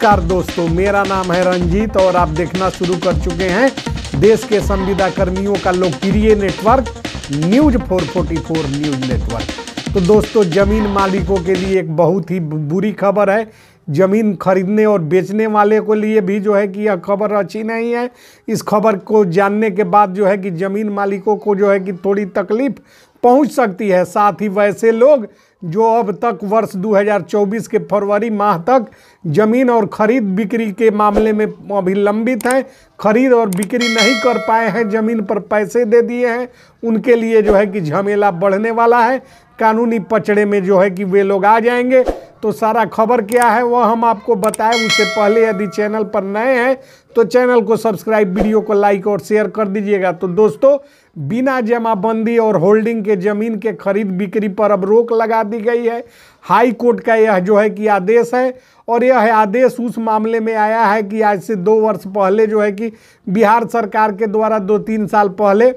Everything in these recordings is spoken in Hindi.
नमस्कार दोस्तों, मेरा नाम है रंजीत और आप देखना शुरू कर चुके हैं देश के संविदा कर्मियों का लोकप्रिय नेटवर्क, न्यूज़ 444 न्यूज़ नेटवर्क। तो दोस्तों, ज़मीन मालिकों के लिए एक बहुत ही बुरी खबर है। ज़मीन खरीदने और बेचने वाले को लिए भी जो है कि यह खबर अच्छी नहीं है। इस खबर को जानने के बाद जो है कि ज़मीन मालिकों को जो है कि थोड़ी तकलीफ़ पहुँच सकती है। साथ ही वैसे लोग जो अब तक वर्ष 2024 के फरवरी माह तक ज़मीन और खरीद बिक्री के मामले में अभी लंबित हैं, खरीद और बिक्री नहीं कर पाए हैं, ज़मीन पर पैसे दे दिए हैं, उनके लिए जो है कि झमेला बढ़ने वाला है। कानूनी पचड़े में जो है कि वे लोग आ जाएँगे। तो सारा खबर क्या है वह हम आपको बताएँ। उससे पहले यदि चैनल पर नए हैं तो चैनल को सब्सक्राइब, वीडियो को लाइक और शेयर कर दीजिएगा। तो दोस्तों, बिना जमाबंदी और होल्डिंग के ज़मीन के खरीद बिक्री पर अब रोक लगा दी गई है। हाई कोर्ट का यह जो है कि आदेश है, और यह आदेश उस मामले में आया है कि आज से दो वर्ष पहले जो है कि बिहार सरकार के द्वारा दो तीन साल पहले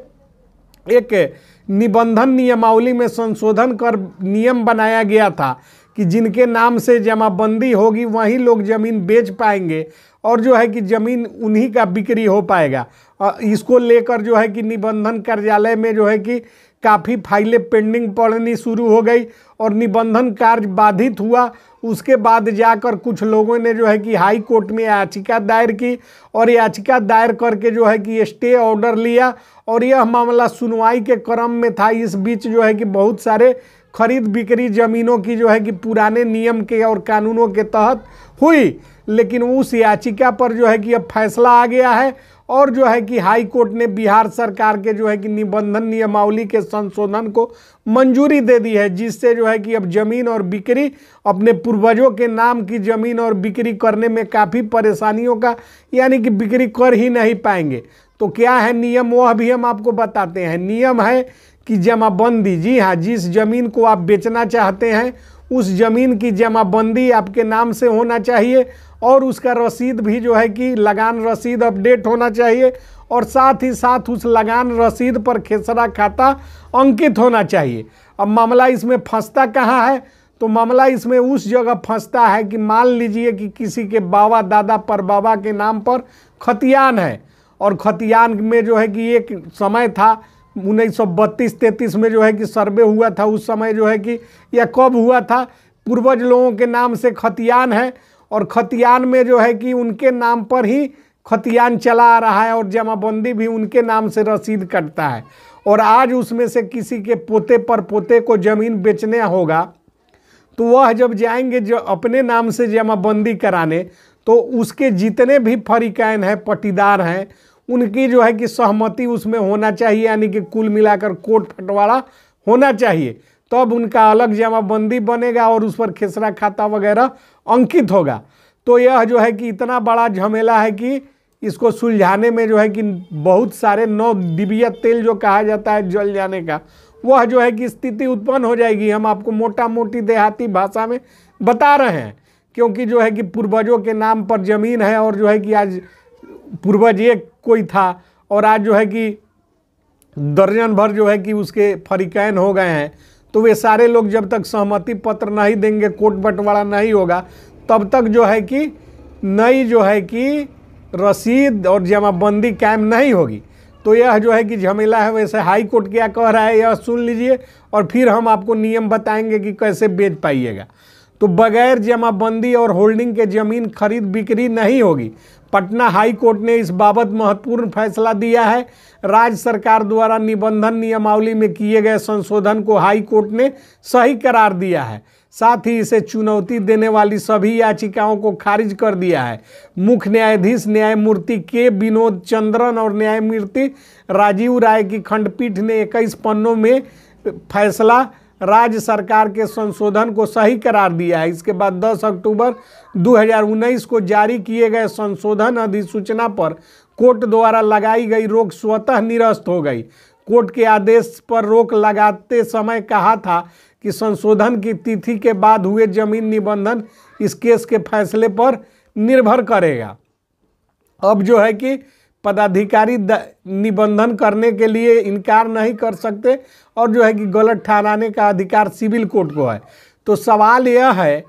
एक निबंधन नियमावली में संशोधन कर नियम बनाया गया था। कि जिनके नाम से जमाबंदी होगी, वही लोग ज़मीन बेच पाएँगे और जो है कि ज़मीन उन्हीं का बिक्री हो पाएगा। और इसको लेकर जो है कि निबंधन कार्यालय में जो है कि काफ़ी फाइलें पेंडिंग पड़नी शुरू हो गई और निबंधन कार्य बाधित हुआ। उसके बाद जाकर कुछ लोगों ने जो है कि हाई कोर्ट में याचिका दायर की और याचिका दायर करके जो है कि स्टे ऑर्डर लिया और यह मामला सुनवाई के क्रम में था। इस बीच जो है कि बहुत सारे खरीद बिक्री ज़मीनों की जो है कि पुराने नियम के और कानूनों के तहत हुई, लेकिन उस याचिका पर जो है कि अब फैसला आ गया है और जो है कि हाई कोर्ट ने बिहार सरकार के जो है कि निबंधन नियमावली के संशोधन को मंजूरी दे दी है, जिससे जो है कि अब ज़मीन और बिक्री, अपने पूर्वजों के नाम की ज़मीन और बिक्री करने में काफ़ी परेशानियों का यानी कि बिक्री कर ही नहीं पाएँगे। तो क्या है नियम वह भी हम आपको बताते हैं। नियम है कि जमाबंदी, जी हाँ जिस ज़मीन को आप बेचना चाहते हैं, उस ज़मीन की जमाबंदी आपके नाम से होना चाहिए और उसका रसीद भी जो है कि लगान रसीद अपडेट होना चाहिए और साथ ही साथ उस लगान रसीद पर खेसरा खाता अंकित होना चाहिए। अब मामला इसमें फंसता कहाँ है? तो मामला इसमें उस जगह फंसता है कि मान लीजिए कि किसी के बाबा, दादा पर बाबा के नाम पर खतियान है और खतियान में जो है कि एक समय था उन्नीस सौ बत्तीस तैंतीस में जो है कि सर्वे हुआ था, उस समय जो है कि या कब हुआ था? पूर्वज लोगों के नाम से खतियान है और खतियान में जो है कि उनके नाम पर ही खतियान चला आ रहा है और जमाबंदी भी उनके नाम से रसीद कटता है। और आज उसमें से किसी के पोते पर पोते को ज़मीन बेचने होगा तो वह जब जाएँगे जो अपने नाम से जमाबंदी कराने तो उसके जितने भी फरीकैन हैं, पटीदार हैं उनकी जो है कि सहमति उसमें होना चाहिए, यानी कि कुल मिलाकर कोट फटवाड़ा होना चाहिए। तब उनका अलग जमाबंदी बनेगा और उस पर खेसरा खाता वगैरह अंकित होगा। तो यह जो है कि इतना बड़ा झमेला है कि इसको सुलझाने में जो है कि बहुत सारे नौ डिबिया तेल जो कहा जाता है जल जाने का, वह जो है कि स्थिति उत्पन्न हो जाएगी। हम आपको मोटा मोटी देहाती भाषा में बता रहे हैं, क्योंकि जो है कि पूर्वजों के नाम पर ज़मीन है और जो है कि आज पूर्वज एक कोई था और आज जो है कि दर्जन भर जो है कि उसके फरीकैन हो गए हैं तो वे सारे लोग जब तक सहमति पत्र नहीं देंगे कोर्ट बंटवारा नहीं होगा, तब तक जो है कि नई जो है कि रसीद और जमाबंदी कायम नहीं होगी। तो यह जो है कि झमेला है, वैसे हाई कोर्ट क्या कह रहा है, यह सुन लीजिए और फिर हम आपको नियम बताएँगे कि कैसे बेच पाइएगा। तो बगैर जमाबंदी और होल्डिंग के ज़मीन खरीद बिक्री नहीं होगी। पटना हाई कोर्ट ने इस बाबत महत्वपूर्ण फैसला दिया है। राज्य सरकार द्वारा निबंधन नियमावली में किए गए संशोधन को हाई कोर्ट ने सही करार दिया है। साथ ही इसे चुनौती देने वाली सभी याचिकाओं को खारिज कर दिया है। मुख्य न्यायाधीश न्यायमूर्ति के विनोद चंद्रन और न्यायमूर्ति राजीव राय की खंडपीठ ने इक्कीस पन्नों में फैसला राज्य सरकार के संशोधन को सही करार दिया है। इसके बाद 10 अक्टूबर 2019 को जारी किए गए संशोधन अधिसूचना पर कोर्ट द्वारा लगाई गई रोक स्वतः निरस्त हो गई। कोर्ट के आदेश पर रोक लगाते समय कहा था कि संशोधन की तिथि के बाद हुए ज़मीन निबंधन इस केस के फैसले पर निर्भर करेगा। अब जो है कि पदाधिकारी निबंधन करने के लिए इनकार नहीं कर सकते और जो है कि गलत ठहराने का अधिकार सिविल कोर्ट को है। तो सवाल यह है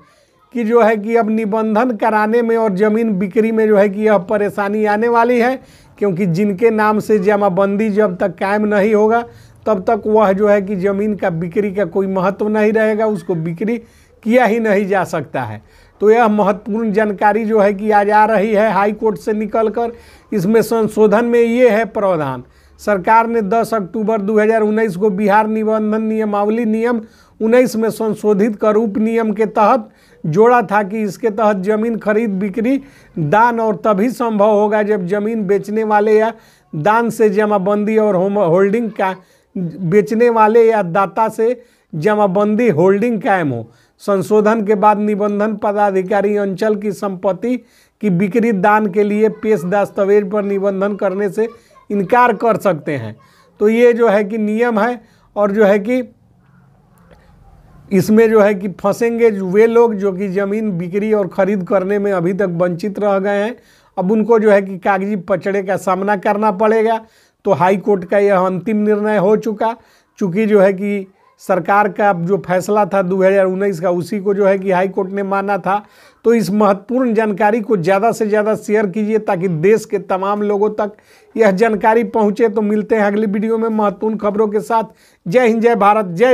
कि जो है कि अब निबंधन कराने में और ज़मीन बिक्री में जो है कि यह परेशानी आने वाली है, क्योंकि जिनके नाम से जमाबंदी जब तक कायम नहीं होगा, तब तक वह जो है कि ज़मीन का बिक्री का कोई महत्व नहीं रहेगा, उसको बिक्री किया ही नहीं जा सकता है। तो यह महत्वपूर्ण जानकारी जो है कि आज आ रही है हाई कोर्ट से निकलकर। इसमें संशोधन में ये है प्रावधान। सरकार ने 10 अक्टूबर 2019 को बिहार निबंधन नियमावली नियम 19 में संशोधित कर उप नियम के तहत जोड़ा था कि इसके तहत ज़मीन खरीद, बिक्री, दान और तभी संभव होगा जब ज़मीन बेचने वाले या दान से जमाबंदी और होल्डिंग का बेचने वाले या दाता से जमाबंदी होल्डिंग कायम हो। संशोधन के बाद निबंधन पदाधिकारी अंचल की संपत्ति की बिक्री दान के लिए पेश दस्तावेज़ पर निबंधन करने से इनकार कर सकते हैं। तो ये जो है कि नियम है और जो है कि इसमें जो है कि फंसेंगे वे लोग जो कि ज़मीन बिक्री और ख़रीद करने में अभी तक वंचित रह गए हैं। अब उनको जो है कि कागज़ी पचड़े का सामना करना पड़ेगा। तो हाई कोर्ट का यह अंतिम निर्णय हो चुका। चूँकि जो है कि सरकार का जो फैसला था 2019 का, उसी को जो है कि हाई कोर्ट ने माना था। तो इस महत्वपूर्ण जानकारी को ज़्यादा से ज़्यादा शेयर कीजिए ताकि देश के तमाम लोगों तक यह जानकारी पहुँचे। तो मिलते हैं अगली वीडियो में महत्वपूर्ण खबरों के साथ। जय हिंद, जय भारत, जय